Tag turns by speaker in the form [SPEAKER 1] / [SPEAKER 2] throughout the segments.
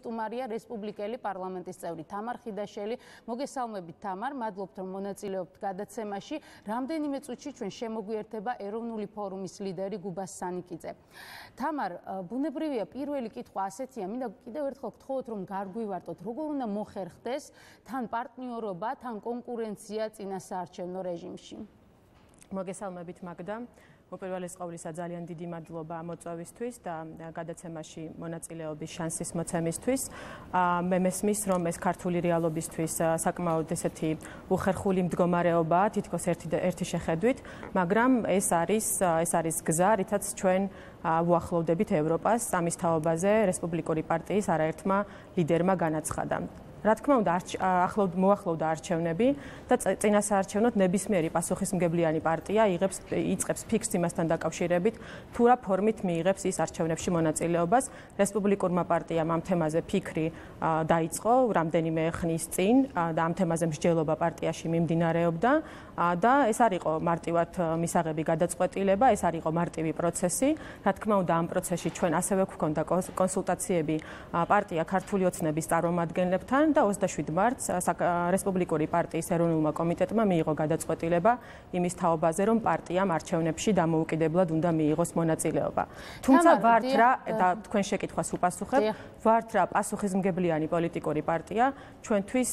[SPEAKER 1] სტუმარია რესპუბლიკელი პარლამენტის წევრი თამარ ხიდაშელი. მოგესალმებით თამარ, მადლობთ რომ მონაწილეობთ გადაცემაში. რამდენიმე წუთში ჩვენ შემოგვიერთება ეროვნული ფორუმის ლიდერი გუბას სანიკიძე. თამარ, ბუნებრივია პირველი კითხვა ასეთია, მინდა კიდევ ერთხელ გთხოვოთ რომ გარგვივარტოთ, როგორ უნდა მოხერხდეს თან პარტნიორობა, თან კონკურენცია წინასაარჩევნო რეჟიმში.
[SPEAKER 2] მოგესალმებით მაგდა. უპირველეს ყოვლისა ძალიან დიდი მადლობა მოწვევისთვის და გადაცემაში მონაწილეობის შანსის მოცემისთვის. მე მესმის, რომ ეს ქართული რეალობისთვის საკმაოდ ესეთი უხერხული მდგომარეობაა, თითქოს ერთი ერთი შეხედვით, მაგრამ ეს არის ეს არის გზა, რითაც ჩვენ ვუახლოვდებით ევროპას ამის თაობაზე რესპუბლიკური პარტიის არაერთმა ლიდერმა განაცხადა. რა თქმა უნდა ახლოვ მოახლოვდა არჩევნები და წინასაარჩევნოდ ნებისმიერი პასუხისმგებლიანი პარტია იღებს იწყებს ფიქსს იმასთან დაკავშირებით. თუ რა ფორმით მიიღებს ის არჩევნებში მონაწილეობას. რესპუბლიკურმა პარტიამ ამ თემაზე ფიქრი დაიწყო რამდენიმე ხნის წინ და ამ თემაზე მსჯელობა პარტიაში მიმდინარეობდა. და ეს არ იყო მარტივად მისაღები გადაწყვეტილება ეს არ იყო მარტივი პროცესი. რა თქმა უნდა ამ პროცესში ჩვენ ასევე გვქონდა კონსულტაციები პარტია ქართული ოცნების წარმომადგენლებთან და 27 მარტს რესპუბლიკური პარტიის ეროვნულმა კომიტეტმა მიიღო გადაწყვეტილება იმის თაობაზე, რომ პარტიამ არჩევნებში დამოუკიდებლად უნდა მიიღოს მონაწილეობა. თუმცა ვართ რა და თქვენ შეკითხვას უპასუხებ, ვართ რა პასუხისმგებლიანი პოლიტიკური პარტია, ჩვენთვის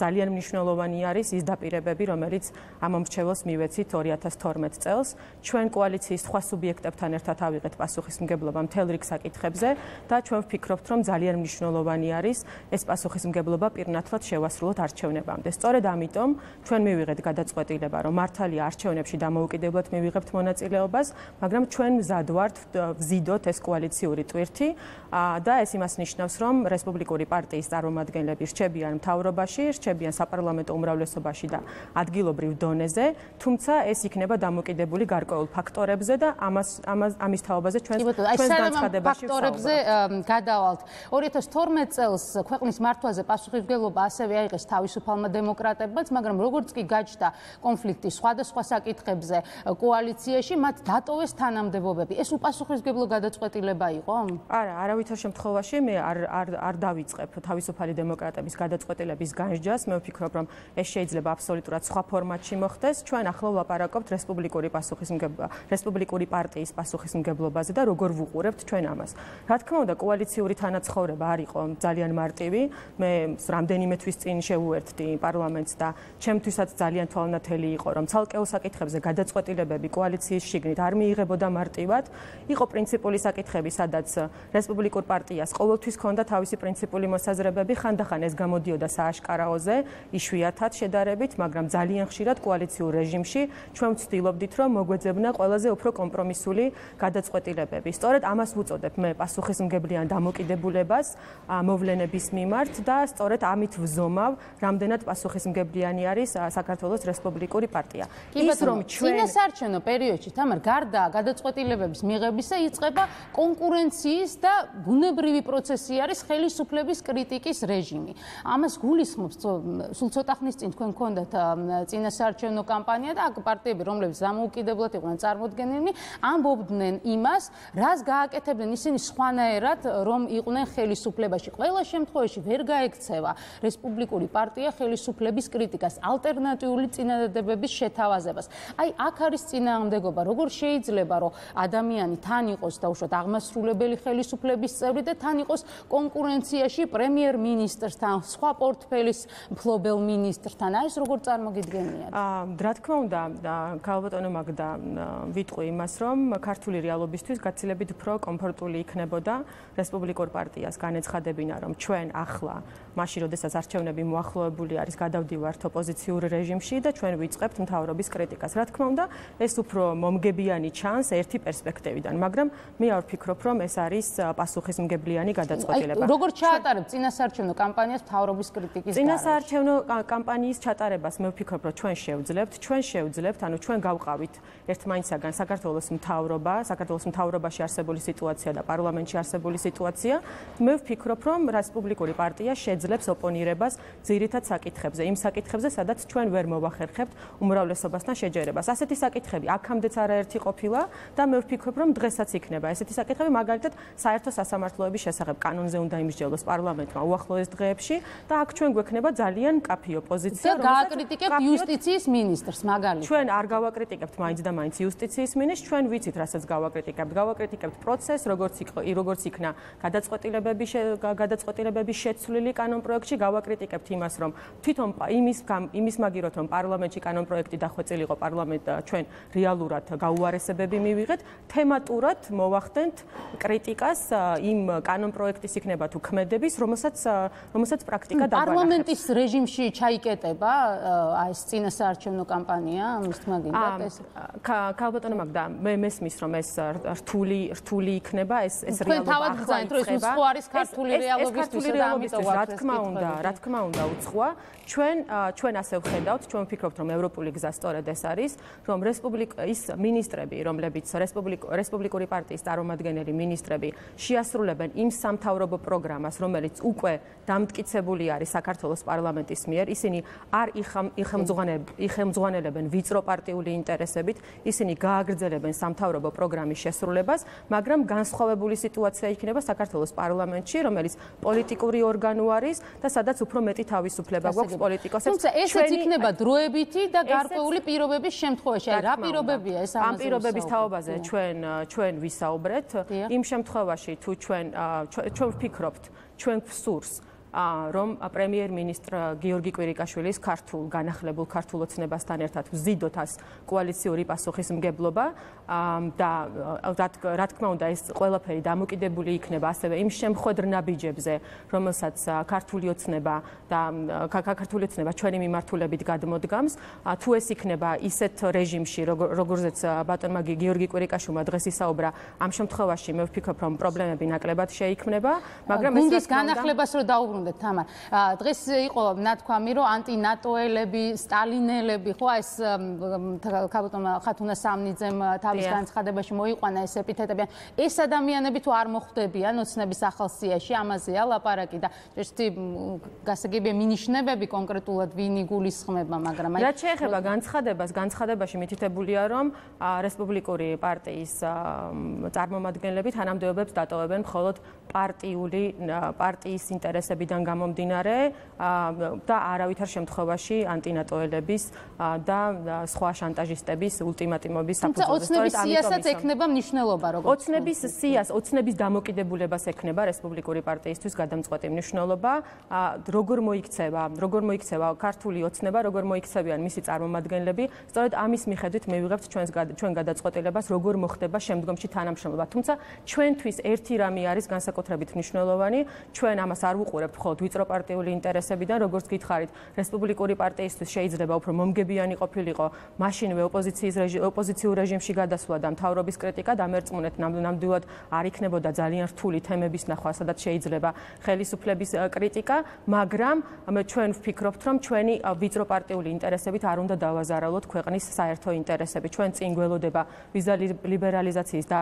[SPEAKER 2] ძალიან მნიშვნელოვანი არის ის დაპირებები, რომელიც ამომრჩეველს მივეცით 2012 წელს. ჩვენ კოალიციის სხვა სუბიექტებთან ერთად ავიღეთ პასუხისმგებლობა მთელ რიგ საკითხებზე და ჩვენ ვფიქრობთ, რომ ძალიან მნიშვნელოვანი არის ეს პასუხისმგებლობა მიღება პირნათლად შევასრულოთ არჩევნებამდე. სწორედ ამიტომ ჩვენ მივიღეთ გადაწყვეტილება, რომ მართალია არჩევნებში დამოუკიდებლად მივიღებთ მონაწილეობას, მაგრამ ჩვენ მზად ვართ ვზიდოთ ეს კოალიციური ტვირთი და ეს იმას ნიშნავს, რომ რესპუბლიკური პარტიის წარმომადგენლები რჩებიან მთავრობაში, რჩებიან საპარლამენტო უმრავლესობაში და ადგილობრივ დონეზე, თუმცა ეს იქნება დამოკიდებული გარკვეულ ფაქტორებზე და ამას ამას ამის თაობაზე ჩვენ
[SPEAKER 1] ჩვენს განცხადებაში ფაქტორებზე გადავალთ. 2012 წელს ქვეყნის მართვაზე პასუხი პასუხისმგებლობა ასევე აიღეს თავისუფალმა დემოკრატებმაც, მაგრამ როგორც კი გაჩნდა კონფლიქტი სხვადასხვა საკითხებზე კოალიციაში, მათ დატოვეს თანამდებობები. ეს უპასუხისმგებლო გადაწყვეტილება იყო?
[SPEAKER 2] არა, არავითარ შემთხვევაში მე არ არ არ დავიწყებ თავისუფალი დემოკრატების გადაწყვეტილების განსჯას. მე ვფიქრობ, რომ ეს შეიძლება აბსოლუტურად სხვა ფორმატში მოხდეს. ჩვენ ახლა ვლაპარაკობთ რესპუბლიკური პასუხისმგებლობა, რესპუბლიკური პარტიის პასუხისმგებლობაზე და როგორ ვუყურებთ ჩვენ ამას. რა თქმა უნდა, კოალიციური თანაცხოვრება არ იყო ძალიან მარტივი. მე რამდენიმე თვის წინ შეუერთდი პარლამენტს და ჩემთვისაც ძალიან თვალნათელი იყო რომ ცალკეულ საკითხებზე გადაწყვეტილებები კოალიციის შიგნით არ მიიღებოდა მარტივად. იყო პრინციპული საკითხები სადაც რესპუბლიკურ პარტიას ყოველთვის ჰქონდა თავისი პრინციპული მოსაზრებები ხანდახან ეს გამოდიოდა სააშკარაოზე იშვიათად შედარებით მაგრამ ძალიან ხშირად კოალიციურ რეჟიმში. ჩვენ ვცდილობდით რომ მოგვეძებნა ყველაზე უფრო კომპრომისული გადაწყვეტილებები. სწორედ ამას ვუწოდებ მე პასუხისმგებლიან დამოკიდებულებას მოვლენების მიმართ და სწორედ სწორედ ამით ვზომავ, რამდენად პასუხისმგებლიანი არის საქართველოს რესპუბლიკური პარტია.
[SPEAKER 1] ის რომ ჩვენ წინასაარჩევნო პერიოდში თამარ გარდა გადაწყვეტილებების მიღებისა იწყება კონკურენციის და ბუნებრივი პროცესი არის ხელისუფლების კრიტიკის რეჟიმი. ამას გულისხმობს სულ ცოტა ხნის წინ თქვენ გქონდათ წინასაარჩევნო კამპანია და აქ პარტიები რომლებიც დამოუკიდებლად იყვნენ წარმოქმნილი, ამბობდნენ იმას, რას გააკეთებდნენ ისინი სხვანაირად, რომ იყვნენ ხელისუფლებაში. ყველა შემთხვევაში ვერ გაექცე ეხება რესპუბლიკური პარტია ხელისუფლების კრიტიკას, ალტერნატიული წინადადებების შეთავაზებას. აი, აქ არის წინააღმდეგობა, როგორ შეიძლება, რომ ადამიანი თან იყოს და უშუალოდ აღმასრულებელი ხელისუფლების წევრი და თან იყოს კონკურენციაში პრემიერ-მინისტრთან, სხვა პორტფელის მფლობელ მინისტრთან. აი, ეს როგორ წარმოგიდგენიათ?
[SPEAKER 2] აა, რა თქმა უნდა, ქალბატონო მაგდა ვიტყვი იმას, რომ ქართული რეალობისთვის გაცილებით უფრო კომფორტული იქნებოდა რესპუბლიკურ პარტიას განეცხადებინა, რომ ჩვენ ახლა მაშინ როდესაც არჩევნები მოახლოებული არის გადავდივართ ოპოზიციურ რეჟიმში და ჩვენ ვიწყებთ მთავრობის კრიტიკას. რა თქმა უნდა, ეს უფრო მომგებიანი ჩანს ერთი პერსპექტივიდან, მაგრამ მე არ ვფიქრობ, რომ ეს არის პასუხისმგებლიანი გადაწყვეტილება.
[SPEAKER 1] აი, როგორ ჩაატარებ წინასაარჩევნო კამპანიას მთავრობის კრიტიკის
[SPEAKER 2] გარშემო? წინასაარჩევნო კამპანიის ჩატარებას მე ვფიქრობ, რომ ჩვენ შევძლებთ, ჩვენ შევძლებთ, ანუ ჩვენ გავყავით ერთმანეთსაგან საქართველოს მთავრობა, საქართველოს მთავრობაში არსებული სიტუაცია და პარლამენტში არსებული სიტუაცია. მე ვფიქრობ, რომ რესპუბლიკური პარტია შეძ აძლევს ოპონირებას ძირითად საკითხებზე, იმ საკითხებზე, სადაც ჩვენ ვერ მოვახერხებთ უმრავლესობასთან შეჯერებას. ასეთი საკითხები აქამდეც არაერთი ყოფილა და მე ვფიქრობ, რომ დღესაც იქნება ესეთი საკითხები, მაგალითად, საერთო სასამართლოების შესახებ კანონზე უნდა იმსჯელოს პარლამენტმა უახლოეს დღეებში და აქ ჩვენ გვექნება ძალიან კაფიო პოზიცია,
[SPEAKER 1] რომელსაც გააკრიტიკებთ იუსტიციის მინისტრს, მაგალითად.
[SPEAKER 2] ჩვენ არ გავაკრიტიკებთ მაინც და მაინც იუსტიციის მინისტრს, ჩვენ ვიცით, რასაც გავაკრიტიკებთ. გავაკრიტიკებთ პროცესს, როგორც იყო, როგორც იქნა გადაწყვეტილებები გადაწყვეტილებების შეცვლილი კანონ პროექტში, გავაკრიტიკებთ იმას, რომ თვითონ იმის იმის მაგიროთ, რომ პარლამენტში კანონ პროექტი დახვეწილიყო პარლამენტ ჩვენ რეალურად გაუარესებები მივიღეთ, თემატურად მოვახდენთ კრიტიკას იმ კანონ პროექტის იქნება თუ ქმედების, რომელსაც რომელსაც პრაქტიკა დაგვანახებს.
[SPEAKER 1] პარლამენტის რეჟიმში ჩაიკეტება აი ეს წინასაარჩევნო კამპანია, მის თქმა გინდათ ეს.
[SPEAKER 2] ქალბატონო მაგდა, მე მესმის რომ ეს რთული რთული იქნება ეს ეს რეალობა ახლა
[SPEAKER 1] იქნება. ეს უცხო არის ქართული რეალობისთვის და ამიტომ
[SPEAKER 2] რა თქმა უნდა, რა თქმა უნდა უცხოა. ჩვენ ჩვენ ასე ვხედავთ, ჩვენ ვფიქრობთ რომ ევროპული გზა სწორედ ეს არის, რომ რესპუბლიკის მინისტრები, რომლებიც რესპუბლიკური პარტიის წარმომადგენელი მინისტრები შეასრულებენ იმ სამთავრობო პროგრამას, რომელიც უკვე დამტკიცებული არის საქართველოს პარლამენტის მიერ, ისინი არ იხელმძღვანელებენ ვიწრო პარტიული ინტერესებით, ისინი გააგრძელებენ სამთავრობო პროგრამის შესრულებას, მაგრამ განსხვავებული სიტუაცია იქნება საქართველოს პარლამენტში, რომელიც პოლიტიკური ორგანო არის და სადაც უფრო მეტი თავისუფლება გვაქვს პოლიტიკოსებს.
[SPEAKER 1] თუმცა ესეც იქნება დროებითი და გარკვეული პირობების შემთხვევაში. აი რა პირობებია ეს
[SPEAKER 2] ამაზე? ამ პირობების თაობაზე ჩვენ ჩვენ ვისაუბრეთ. იმ შემთხვევაში თუ ჩვენ ჩვენ ვფიქრობთ ჩვენ გვსურს რომ პრემიერ-მინისტრ გიორგი კვირიკაშვილის ქართულ განახლებულ ქართულ ოცნებასთან ერთად ვზიდოთ ას კოალიციური პასუხისმგებლობა და რა თქმა უნდა ეს ყველაფერი დამოკიდებული იქნება ასევე იმ შემხვედრ ნაბიჯებზე რომელსაც ქართული ოცნება და ქართული ოცნება ჩვენი მიმართულებით გადმოდგამს. თუ ეს იქნება ისეთ რეჟიმში როგორზეც ბატონმა გიორგი კვირიკაშვილმა დღეს ისაუბრა ამ შემთხვევაში მე ვფიქრობ რომ პრობლემები ნაკლებად შეიქმნება
[SPEAKER 1] მაგრამ ეს გუნდის განახლებას რო დაუბრუნდეთ დაუბრუნდეთ თამარ. დღეს იყო ნათქვამი, რომ ანტინატოელები, სტალინელები, ხო ეს ქაბუტომ ხათუნა სამნიძემ თავის განცხადებაში მოიყვანა ეს ეპითეტები. ეს ადამიანები თუ არ მოხვდებიან ოცნების ახალსიაში, ამაზეა ლაპარაკი და ერთი გასაგებია მინიშნებები კონკრეტულად ვინი გულისხმება, მაგრამ
[SPEAKER 2] აი რაც შეეხება განცხადებას, განცხადებაში მითითებულია, რომ რესპუბლიკური პარტიის წარმომადგენლები თანამდებობებს დატოვებენ მხოლოდ პარტიული პარტიის ინტერესები ვინაიდან გამომდინარე და არავითარ შემთხვევაში ანტინატოელების და სხვა შანტაჟისტების ულტიმატუმების
[SPEAKER 1] საფუძველზე. ოცნების სიასაც ექნება მნიშვნელობა
[SPEAKER 2] როგორც ოცნების სიას, ოცნების დამოკიდებულებას ექნება რესპუბლიკური პარტიისთვის გადამწყვეტი მნიშვნელობა. როგორ მოიქცევა, როგორ მოიქცევა ქართული ოცნება, როგორ მოიქცევიან მისი წარმომადგენლები, სწორედ ამის მიხედვით მე ვიღებთ ჩვენს ჩვენ გადაწყვეტილებას, როგორ მოხდება შემდგომში თანამშრომლობა. თუმცა ჩვენთვის ერთი რამე არის განსაკუთრებით მნიშვნელოვანი, ჩვენ ამას არ ვუყურებთ მხოლოდ ვიწრო პარტიული ინტერესებიდან, როგორც გითხარით, რესპუბლიკური პარტიისთვის შეიძლება უფრო მომგებიანი ყოფილიყო მაშინვე ოპოზიციის რეჟიმ ოპოზიციურ რეჟიმში გადასვლა და მთავრობის კრიტიკა დამერწმუნეთ ნამდვილად არ იქნებოდა ძალიან რთული თემების ნახვა, სადაც შეიძლება ხელისუფლების კრიტიკა, მაგრამ ჩვენ ვფიქრობთ, რომ ჩვენი ვიწრო პარტიული ინტერესებით არ უნდა დავაზარალოთ ქვეყნის საერთო ინტერესები. ჩვენ წინ გველოდება ვიზა ლიბერალიზაციის და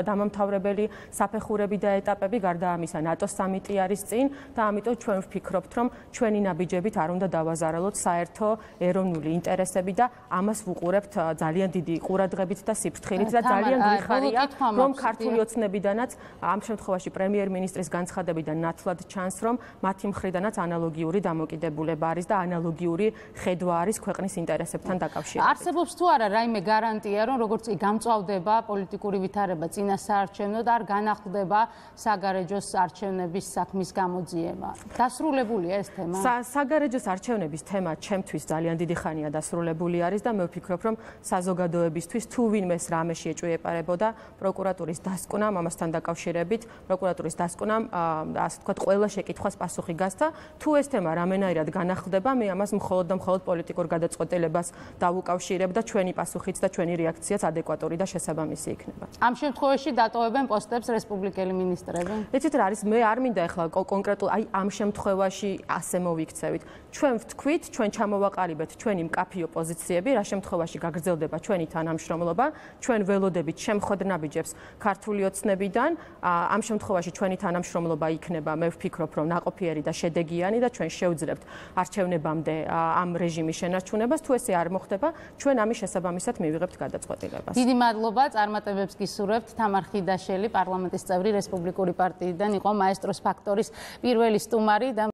[SPEAKER 2] დამამთავრებელი საფეხურები და ეტაპები, გარდა ამისა, ნატოს სამიტი არის წინ და ამიტომ ჩვენ ვფიქრობთ, რომ ჩვენი ნაბიჯებით არ უნდა დავაზარალოთ საერთო ეროვნული ინტერესები და ამას ვუყურებთ ძალიან დიდი ყურადღებით და სიფრთხილით და ძალიან გვიხარია, რომ ქართული ოცნებიდანაც ამ შემთხვევაში პრემიერ-მინისტრის განცხადებიდან ნათლად ჩანს, რომ მათი მხრიდანაც ანალოგიური დამოკიდებულება არის და ანალოგიური ხედვა არის ქვეყნის ინტერესებთან დაკავშირებით.
[SPEAKER 1] არსებობს თუ არა რაიმე გარანტია, რომ როგორც კი გამწვავდება პოლიტიკური ვითარება წინასაარჩევნო და არ განახლდება საგარეჯოს არჩევნების საქმის გამოძიება დასრულებულია ეს თემა?
[SPEAKER 2] საგარეჯოს არჩევნების თემა ჩემთვის ძალიან დიდი ხანია დასრულებული არის და მე ვფიქრობ, რომ საზოგადოებისთვის თუ ვინმეს რამეში ეჭვიეპარებოდა პროკურატურის დასკვნამ ამასთან დაკავშირებით, პროკურატურის დასკვნამ ასე ვთქვათ, ყველა შეკითხვას პასუხი გასცა. თუ ეს თემა რამენაირად განახლდება, მე ამას მხოლოდ და მხოლოდ პოლიტიკურ გადაწყვეტილებას დავუკავშირებ და ჩვენი პასუხიც და ჩვენი რეაქციაც ადეკვატური და შესაბამისი იქნება.
[SPEAKER 1] ამ შემთხვევაში დატოვებენ პოსტებს რესპუბლიკელი მინისტრები მინისტრები?
[SPEAKER 2] ეცით რა არის მე არ მინდა ახლა კონკრეტულ აი ამ შემთხვევაში ასე მოვიქცევით. ჩვენ ვთქვით, ჩვენ ჩამოვაყალიბეთ ჩვენი მკაფიო პოზიციები, რა შემთხვევაში გაგრძელდება ჩვენი თანამშრომლობა, ჩვენ ველოდებით შემხოდნაბიჯებს ქართული ოცნებიდან, ამ შემთხვევაში ჩვენი თანამშრომლობა იქნება, მე ვფიქრობ, რომ ნაყოფიერი და შედეგიანი და ჩვენ შევძლებთ არჩევნებამდე ამ რეჟიმის შენარჩუნებას, თუ ესე არ მოხდება, ჩვენ ამის შესაბამისად მივიღებთ გადაწყვეტილებას.
[SPEAKER 1] დიდი მადლობა, წარმატებებს გისურვებთ. თამარ ხიდაშელი, პარლამენტის წევრი რესპუბლიკური პარტიიდან იყო მაესტროს ფაქტორის პირველი სტუმარი და